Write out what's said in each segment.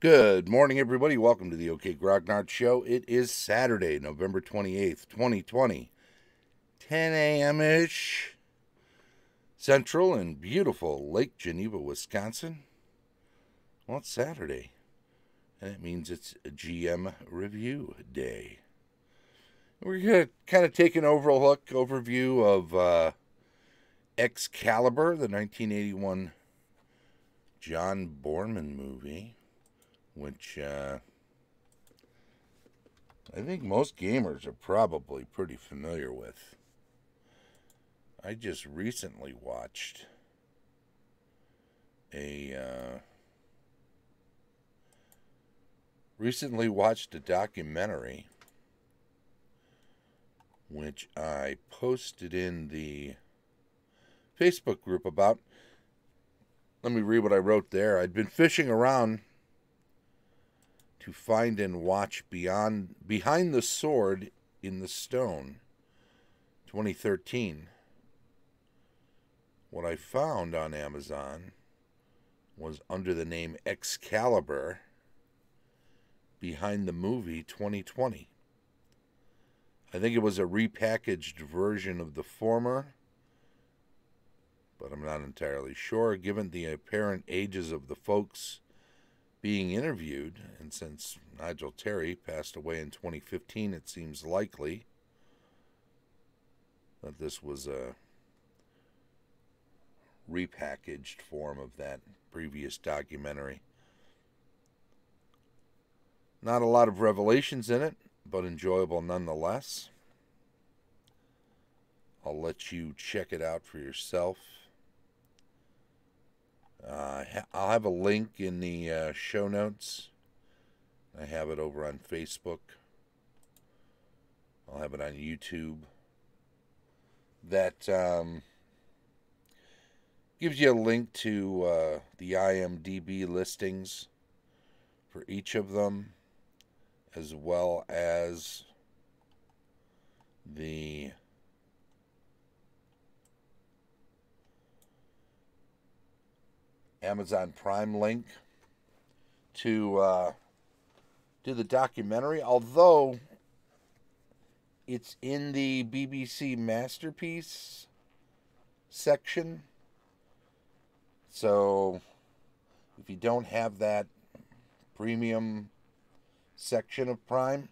Good morning, everybody. Welcome to the OK Grognard Show. It is Saturday, November 28th, 2020, 10 a.m. ish, central and beautiful Lake Geneva, Wisconsin. Well, it's Saturday, and it means it's a GM review day. We're going to kind of take an overlook, overview of uh, Excalibur, the 1981 John Boorman movie which uh, I think most gamers are probably pretty familiar with. I just recently watched a uh, recently watched a documentary which I posted in the Facebook group about let me read what I wrote there. I'd been fishing around to find and watch Beyond Behind the Sword in the Stone 2013. What I found on Amazon was under the name Excalibur Behind the Movie 2020. I think it was a repackaged version of the former, but I'm not entirely sure given the apparent ages of the folks being interviewed, and since Nigel Terry passed away in 2015, it seems likely that this was a repackaged form of that previous documentary. Not a lot of revelations in it, but enjoyable nonetheless. I'll let you check it out for yourself. Uh, I'll have a link in the uh, show notes. I have it over on Facebook. I'll have it on YouTube. That um, gives you a link to uh, the IMDb listings for each of them, as well as the Amazon Prime link to uh, do the documentary, although it's in the BBC Masterpiece section. So if you don't have that premium section of Prime,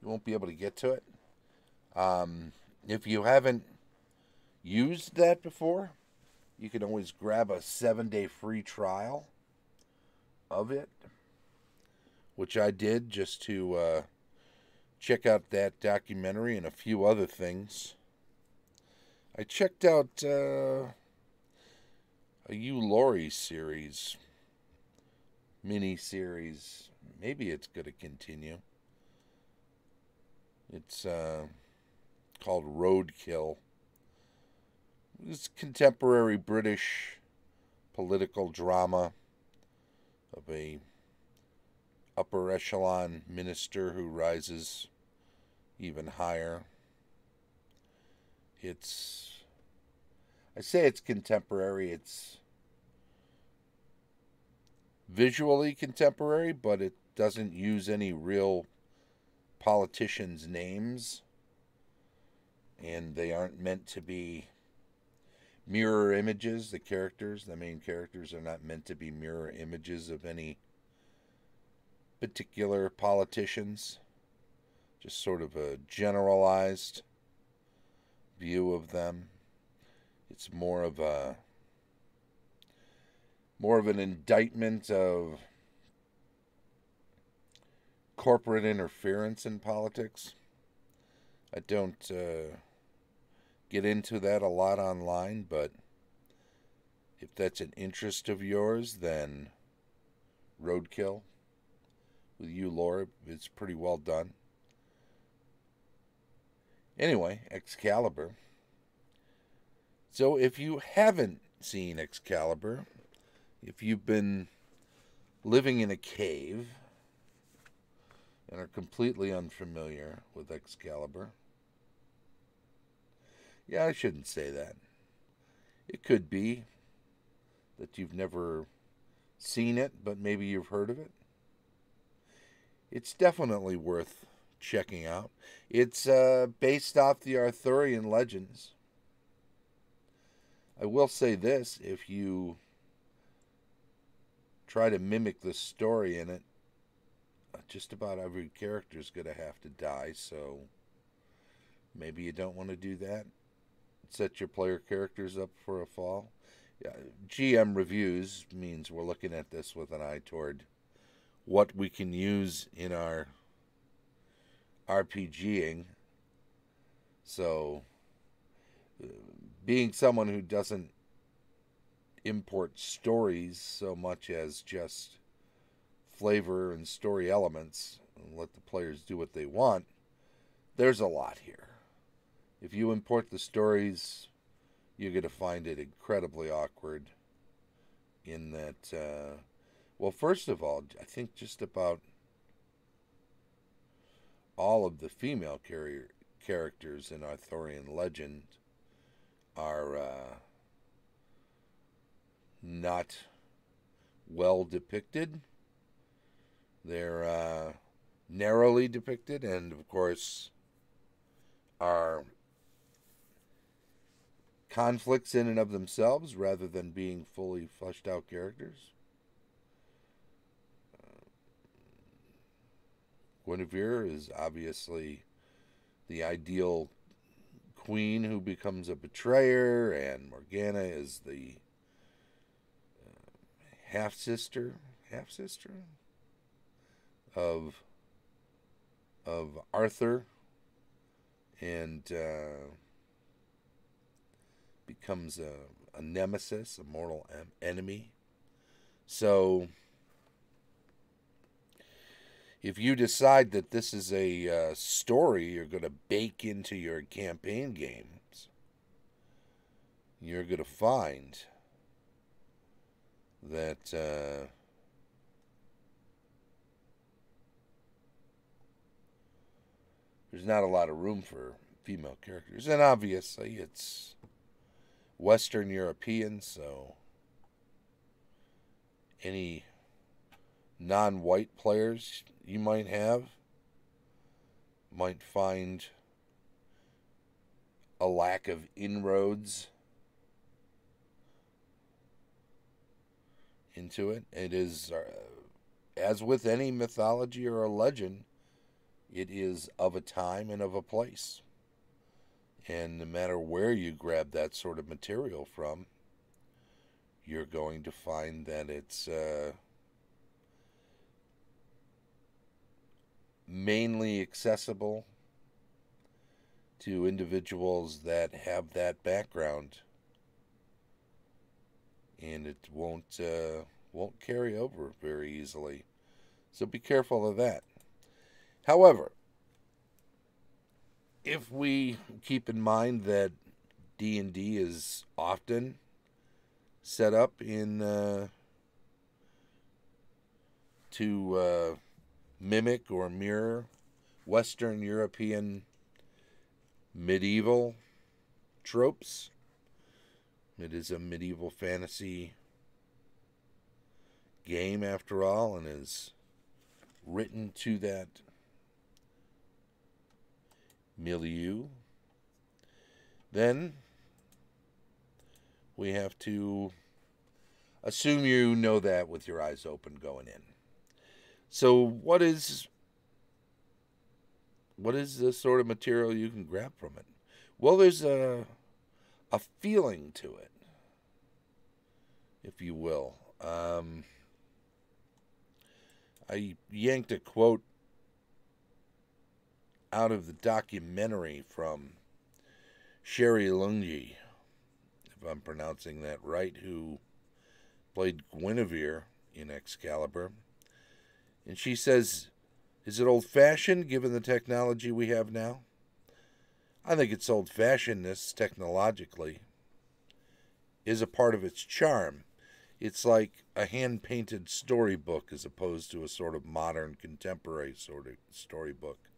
you won't be able to get to it. Um, if you haven't used that before, you can always grab a seven day free trial of it, which I did just to uh, check out that documentary and a few other things. I checked out uh, a Laurie series, mini series. Maybe it's going to continue. It's uh, called Roadkill. This contemporary British political drama of a upper echelon minister who rises even higher. It's I say it's contemporary, it's visually contemporary, but it doesn't use any real politicians' names and they aren't meant to be mirror images. The characters, the main characters, are not meant to be mirror images of any particular politicians. Just sort of a generalized view of them. It's more of a more of an indictment of corporate interference in politics. I don't uh, get into that a lot online, but if that's an interest of yours, then Roadkill with Hugh Laurie, it's pretty well done. Anyway, Excalibur. So if you haven't seen Excalibur, if you've been living in a cave and are completely unfamiliar with Excalibur, yeah, I shouldn't say that. It could be that you've never seen it, but maybe you've heard of it. It's definitely worth checking out. It's uh, based off the Arthurian legends. I will say this if you try to mimic the story in it, uh, just about every character is going to have to die, so maybe you don't want to do that. Set your player characters up for a fall. Yeah, GM reviews means we're looking at this with an eye toward what we can use in our RPGing. So, uh, being someone who doesn't import stories so much as just flavor and story elements and let the players do what they want, there's a lot here. If you import the stories, you're going to find it incredibly awkward in that, uh, well, first of all, I think just about all of the female carrier characters in Arthurian legend are uh, not well depicted. They're uh, narrowly depicted, and of course, are conflicts in and of themselves rather than being fully fleshed out characters. Guinevere is obviously the ideal queen who becomes a betrayer, and Morgana is the uh, half sister, half sister of of Arthur, and uh, becomes a, a nemesis, a mortal em- enemy. So if you decide that this is a uh, story you're going to bake into your campaign games, you're going to find that uh, there's not a lot of room for female characters. And obviously, it's Western European, so any non white players you might have might find a lack of inroads into it. It is, uh, as with any mythology or a legend, it is of a time and of a place. And no matter where you grab that sort of material from, you're going to find that it's. Uh, mainly accessible to individuals that have that background and it won't uh, won't carry over very easily so be careful of that however if we keep in mind that D&D is often set up in uh, to uh, mimic or mirror Western European medieval tropes. It is a medieval fantasy game, after all, and is written to that milieu. Then we have to assume you know that with your eyes open going in. So what is what is the sort of material you can grab from it? Well, there's a a feeling to it, if you will. Um, I yanked a quote out of the documentary from Cherie Lunghi, if I'm pronouncing that right, who played Guinevere in Excalibur. And she says, Is it old fashioned given the technology we have now? I think its old fashionedness technologically is a part of its charm. It's like a hand painted storybook as opposed to a sort of modern contemporary sort of storybook.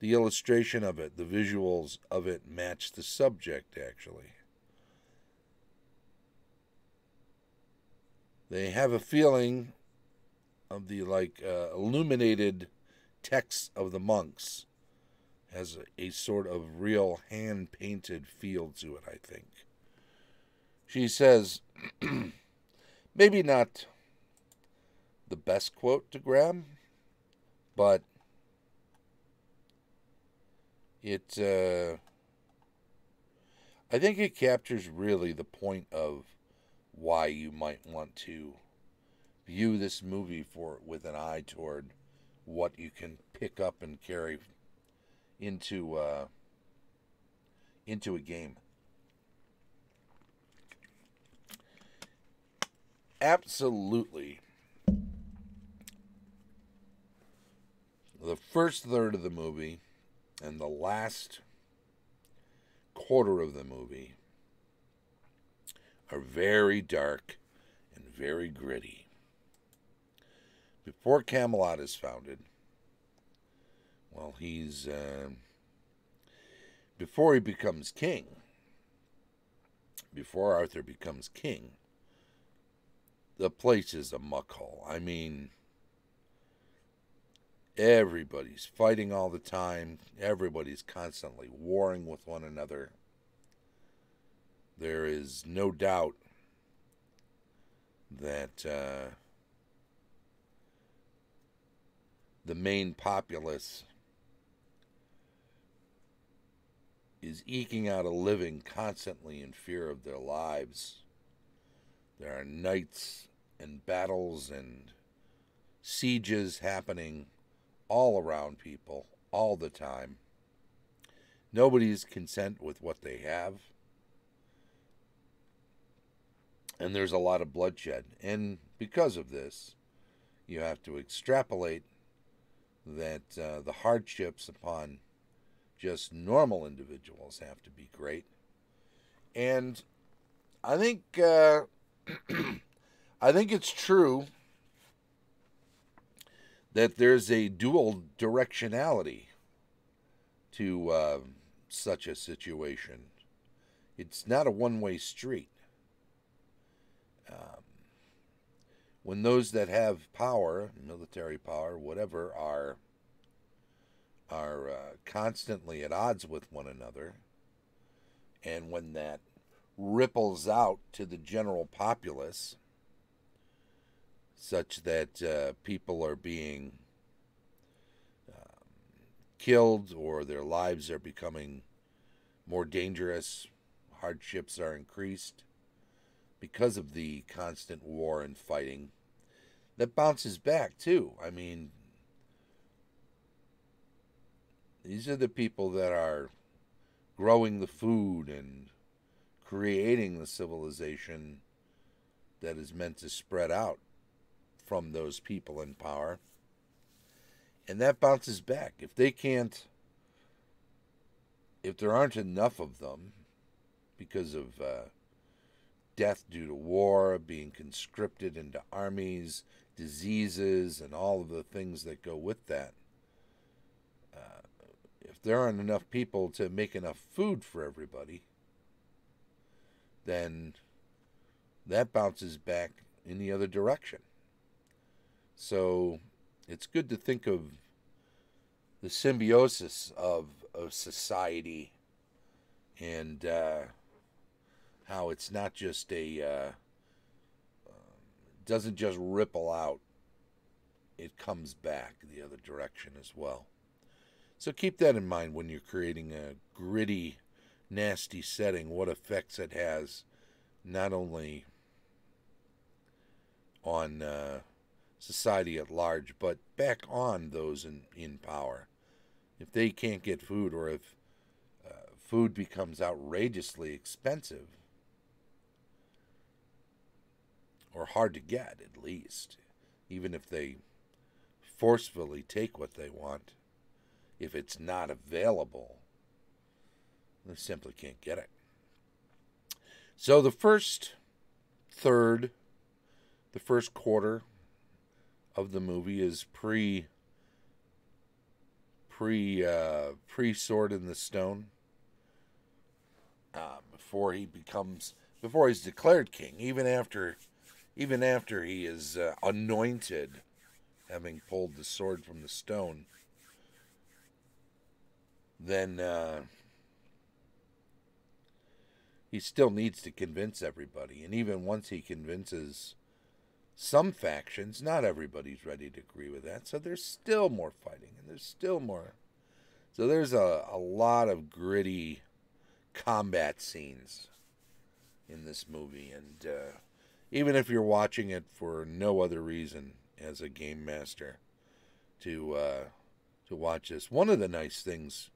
The illustration of it, the visuals of it match the subject, actually. they have a feeling of the like uh, illuminated texts of the monks has a, a sort of real hand painted feel to it, I think. She says, maybe not the best quote to grab, but it, uh, I think it captures really the point of why you might want to view this movie for with an eye toward what you can pick up and carry into uh, into a game. Absolutely. The first third of the movie and the last quarter of the movie are very dark and very gritty. Before Camelot is founded, well, he's. Uh, before he becomes king, before Arthur becomes king, the place is a muck hole. I mean, everybody's fighting all the time, everybody's constantly warring with one another. There is no doubt that uh, the main populace is eking out a living constantly in fear of their lives. There are knights and battles and sieges happening all around people all the time. Nobody's content with what they have. And there's a lot of bloodshed. And because of this, you have to extrapolate that uh, the hardships upon just normal individuals have to be great. And I think uh, I think it's true that there's a dual directionality to uh, such a situation. It's not a one-way street. Um, when those that have power, military power, whatever, are are uh, constantly at odds with one another, and when that ripples out to the general populace, such that uh, people are being uh, killed or their lives are becoming more dangerous, hardships are increased because of the constant war and fighting. That bounces back too. I mean, these are the people that are growing the food and creating the civilization that is meant to spread out from those people in power. And that bounces back. If they can't, if there aren't enough of them because of uh, death due to war, being conscripted into armies, diseases, and all of the things that go with that, uh, if there aren't enough people to make enough food for everybody, then that bounces back in the other direction. So it's good to think of the symbiosis of, of society and uh, how it's not just a, uh, uh, doesn't just ripple out, it comes back the other direction as well. So keep that in mind when you're creating a gritty, nasty setting, what effects it has not only on uh, society at large, but back on those in, in power. If they can't get food or if uh, food becomes outrageously expensive, or hard to get at least, even if they forcefully take what they want if it's not available, they simply can't get it. So the first third, the first quarter of the movie is pre pre uh, pre sword in the stone. Uh, before he becomes before he's declared king, even after even after he is uh, anointed, having pulled the sword from the stone, then uh, he still needs to convince everybody. And even once he convinces some factions, not everybody's ready to agree with that. So there's still more fighting and there's still more. So there's a, a lot of gritty combat scenes in this movie. And uh, even if you're watching it for no other reason as a game master to, uh, to watch this, one of the nice things,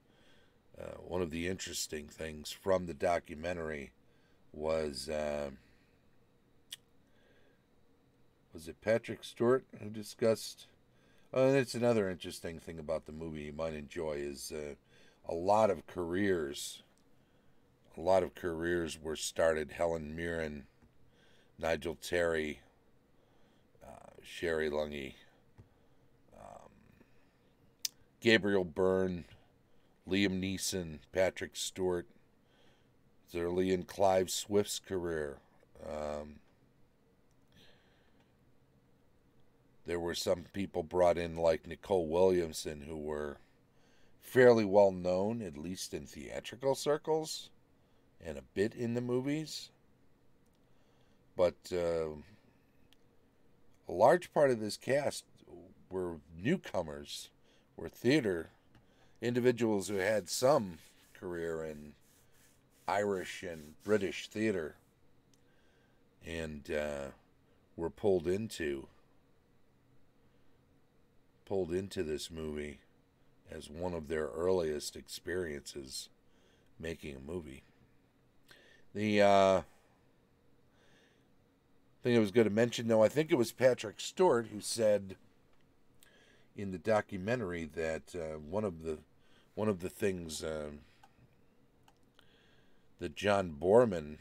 uh, one of the interesting things from the documentary was. Uh, was it Patrick Stewart who discussed? Oh, and it's another interesting thing about the movie you might enjoy is uh, a lot of careers. A lot of careers were started. Helen Mirren, Nigel Terry, uh, Cherie Lunghi, um, Gabriel Byrne, Liam Neeson, Patrick Stewart. It's early in Clive Swift's career. Um, There were some people brought in like Nicol Williamson who were fairly well known, at least in theatrical circles, and a bit in the movies. But uh, a large part of this cast were newcomers, were theater individuals who had some career in Irish and British theater and uh, were pulled into pulled into this movie as one of their earliest experiences making a movie. The uh, thing I was going to mention, though, I think it was Patrick Stewart who said in the documentary that uh, one of the one of the things uh, that John Boorman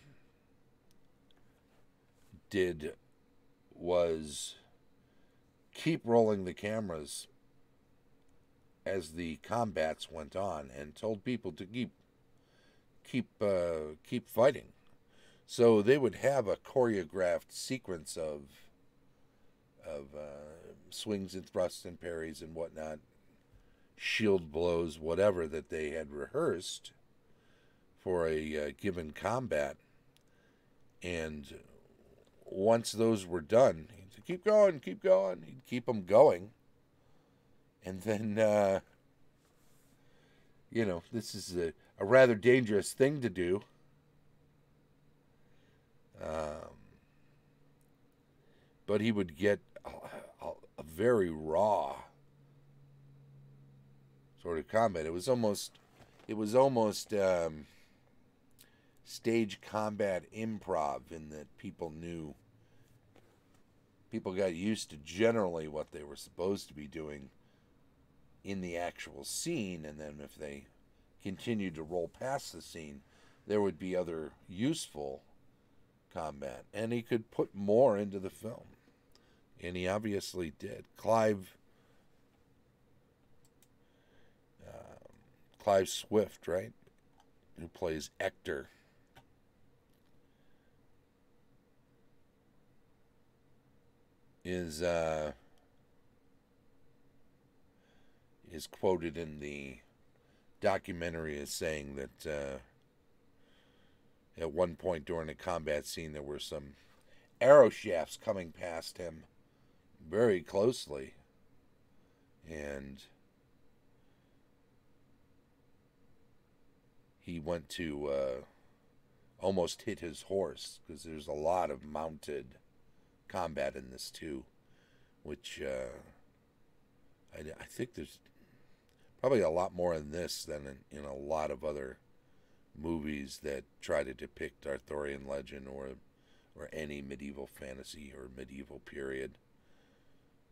did was keep rolling the cameras as the combats went on and told people to keep keep uh, keep fighting. So they would have a choreographed sequence of of uh, swings and thrusts and parries and whatnot, shield blows, whatever that they had rehearsed for a uh, given combat. And once those were done, keep going, keep going. He'd keep them going. And then, uh, you know, this is a, a rather dangerous thing to do. Um, but he would get a, a, a very raw sort of combat. It was almost, it was almost um, stage combat improv in that people knew people got used to generally what they were supposed to be doing in the actual scene, and then if they continued to roll past the scene, there would be other useful combat, and he could put more into the film, and he obviously did. Clive, uh, Clive Swift, right, who plays Ector is uh, is quoted in the documentary as saying that uh, at one point during a combat scene there were some arrow shafts coming past him very closely. And he went to uh, almost hit his horse because there's a lot of mounted combat in this too, which uh, I, I think there's probably a lot more in this than in, in a lot of other movies that try to depict Arthurian legend or or any medieval fantasy or medieval period.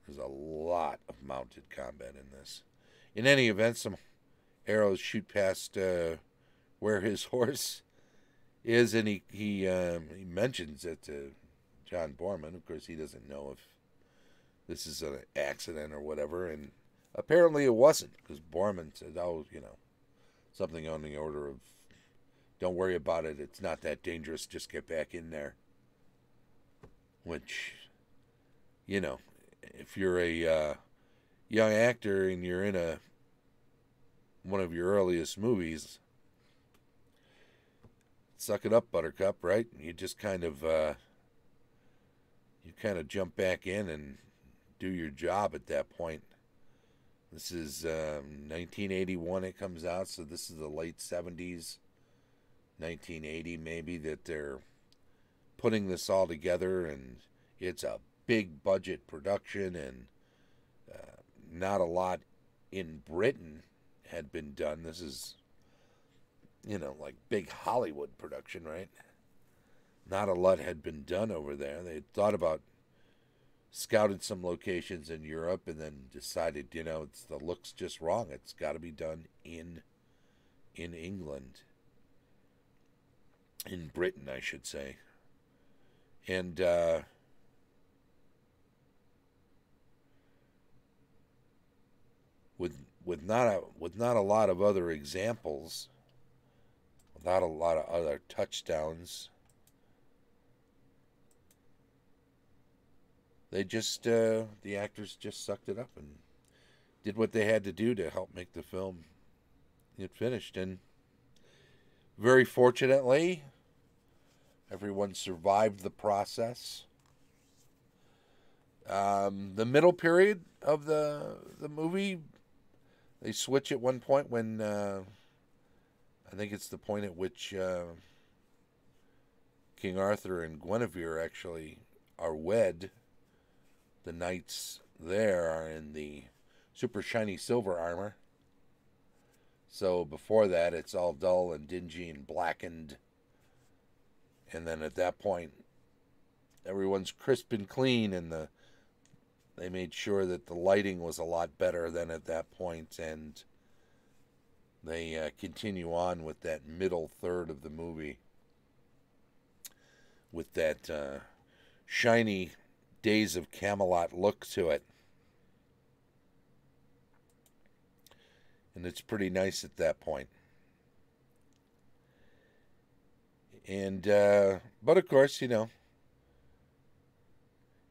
There's a lot of mounted combat in this. In any event, some arrows shoot past uh, where his horse is, and he he um, he mentions it to John Boorman. Of course, he doesn't know if this is an accident or whatever, and apparently it wasn't because Boorman said, "Oh, you know, something on the order of, don't worry about it. It's not that dangerous. Just get back in there." which, you know, if you're a uh, young actor and you're in a one of your earliest movies, suck it up, Buttercup, right? You just kind of uh, you kind of jump back in and do your job at that point. This is um, 1981. It comes out, so this is the late 70s, 1980 maybe that they're putting this all together, and it's a big budget production, and uh, not a lot in Britain had been done. This is, you know, like big Hollywood production, right? Not a lot had been done over there. They had thought about scouted some locations in Europe and then decided, you know, it's the looks just wrong. It's got to be done in in England. In Britain, I should say. And uh with with not a with not a lot of other examples, not a lot of other touchdowns. They just uh, the actors just sucked it up and did what they had to do to help make the film get finished. And very fortunately, everyone survived the process. Um, the middle period of the the movie they switch at one point when uh, I think it's the point at which uh, King Arthur and Guinevere actually are wed. The knights there are in the super shiny silver armor. So before that, it's all dull and dingy and blackened. And then at that point, everyone's crisp and clean, and the they made sure that the lighting was a lot better than at that point, and they uh, continue on with that middle third of the movie with that uh, shiny Days of Camelot look to it. And it's pretty nice at that point. And, uh, but of course, you know,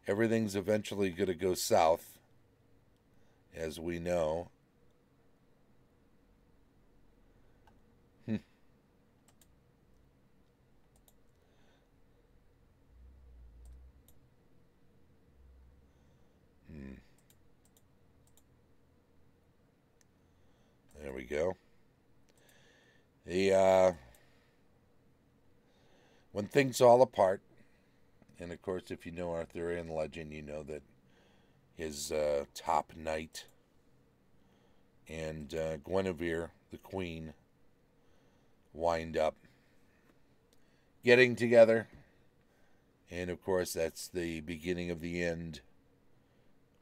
everything's eventually going to go south, as we know. There we go. The uh, when things fall apart, and of course, if you know Arthurian legend, you know that his uh, top knight and uh, Guinevere, the queen, wind up getting together. And of course, that's the beginning of the end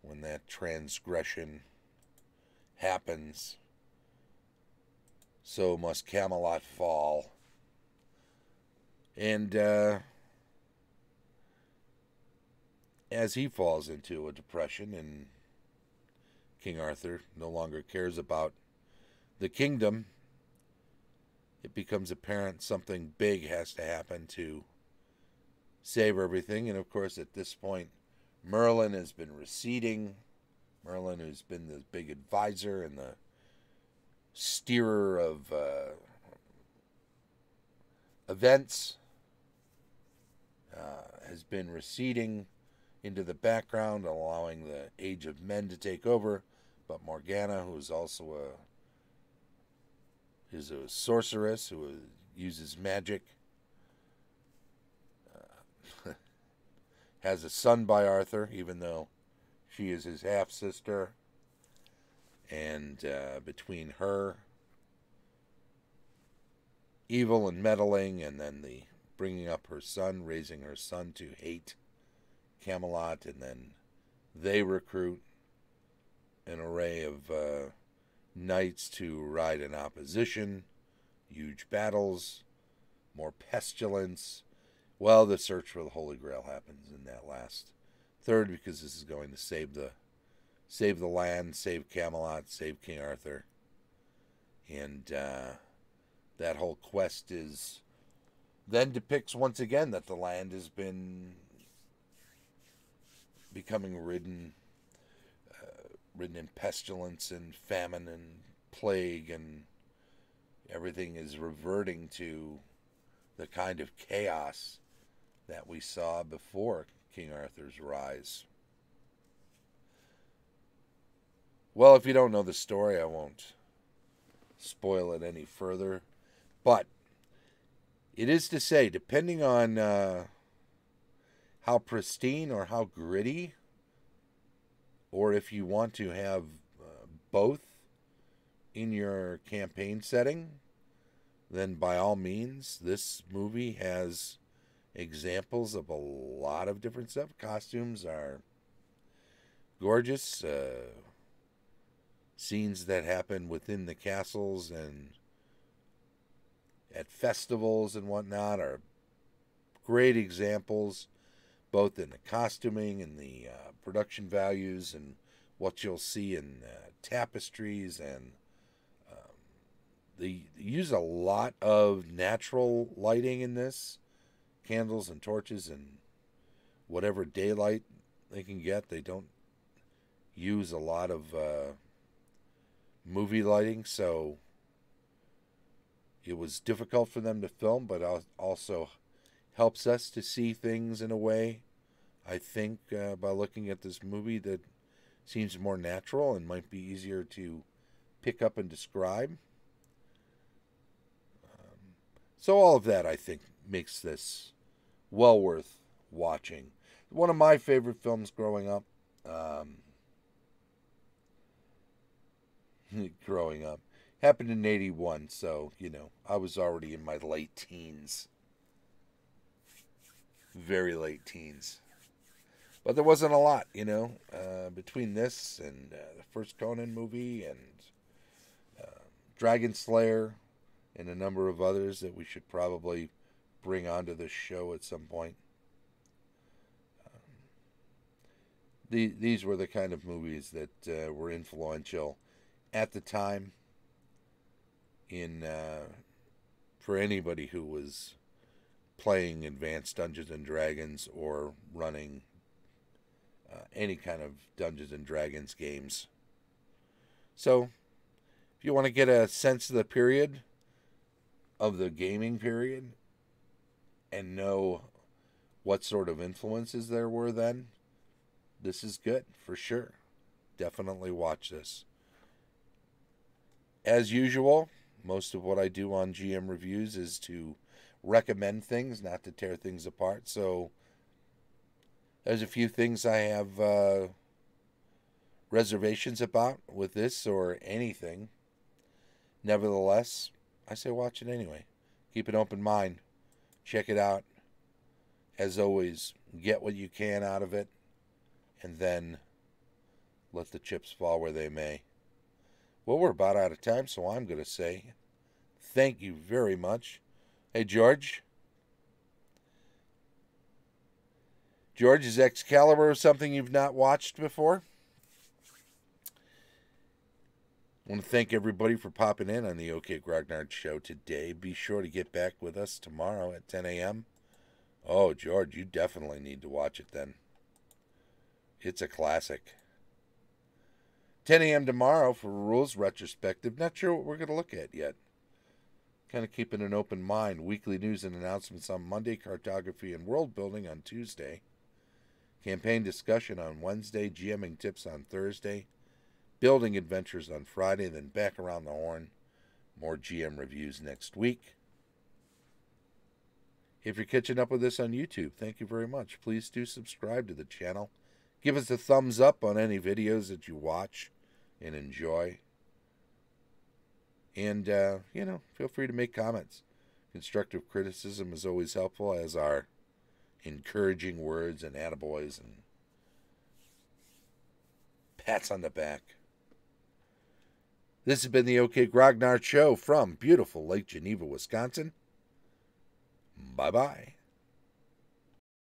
when that transgression happens. So must Camelot fall. And, uh, as he falls into a depression and King Arthur no longer cares about the kingdom, it becomes apparent something big has to happen to save everything. And of course, at this point, Merlin has been receding. Merlin, who's been the big advisor and the steerer of uh, events, uh, has been receding into the background, allowing the Age of Men to take over. But Morgana, who is also a is a sorceress who uses magic, uh, has a son by Arthur, even though she is his half sister. And uh, between her evil and meddling, and then the bringing up her son, raising her son to hate Camelot, and then they recruit an array of uh, knights to ride in opposition, huge battles, more pestilence. Well, the search for the Holy Grail happens in that last third because this is going to save the save the land, save Camelot, save King Arthur, and uh, that whole quest is then depicts once again that the land has been becoming ridden, uh, ridden in pestilence and famine and plague, and everything is reverting to the kind of chaos that we saw before King Arthur's rise. Well, if you don't know the story, I won't spoil it any further. But it is to say, depending on uh, how pristine or how gritty, or if you want to have uh, both in your campaign setting, then by all means, this movie has examples of a lot of different stuff. Costumes are gorgeous. Uh, scenes that happen within the castles and at festivals and whatnot are great examples, both in the costuming and the uh, production values and what you'll see in uh, tapestries and um, they use a lot of natural lighting in this candles and torches and whatever daylight they can get. They don't use a lot of uh, movie lighting, so it was difficult for them to film, but also helps us to see things in a way. I think uh, by looking at this movie that seems more natural and might be easier to pick up and describe. Um, so all of that, I think, makes this well worth watching. One of my favorite films growing up. Um, growing up. Happened in 81, so, you know, I was already in my late teens. Very late teens. But there wasn't a lot, you know, uh, between this and uh, the first Conan movie and uh, Dragon Slayer and a number of others that we should probably bring onto the show at some point. Um, the, these were the kind of movies that uh, were influential at the time in uh, for anybody who was playing advanced Dungeons and Dragons or running uh, any kind of Dungeons and Dragons games. So, if you want to get a sense of the period of the gaming period and know what sort of influences there were then, this is good for sure. Definitely watch this as usual, most of what I do on GM reviews is to recommend things, not to tear things apart. So there's a few things I have uh, reservations about with this or anything. Nevertheless, I say watch it anyway. Keep an open mind. Check it out. As always, get what you can out of it and then let the chips fall where they may. Well, we're about out of time, so I'm going to say thank you very much. Hey, George. George, is Excalibur something you've not watched before? I want to thank everybody for popping in on the OK Grognard show today. Be sure to get back with us tomorrow at 10 a.m. Oh, George, you definitely need to watch it then. It's a classic. 10 a.m. tomorrow for rules retrospective. Not sure what we're going to look at yet. Kind of keeping an open mind. Weekly news and announcements on Monday, cartography and world building on Tuesday, campaign discussion on Wednesday, GMing tips on Thursday, building adventures on Friday, then back around the horn. More GM reviews next week. If you're catching up with this on YouTube, thank you very much. Please do subscribe to the channel. Give us a thumbs up on any videos that you watch and enjoy. And, uh, you know, feel free to make comments. Constructive criticism is always helpful, as are encouraging words and attaboys and pats on the back. This has been the OK Grognard Show from beautiful Lake Geneva, Wisconsin. Bye bye.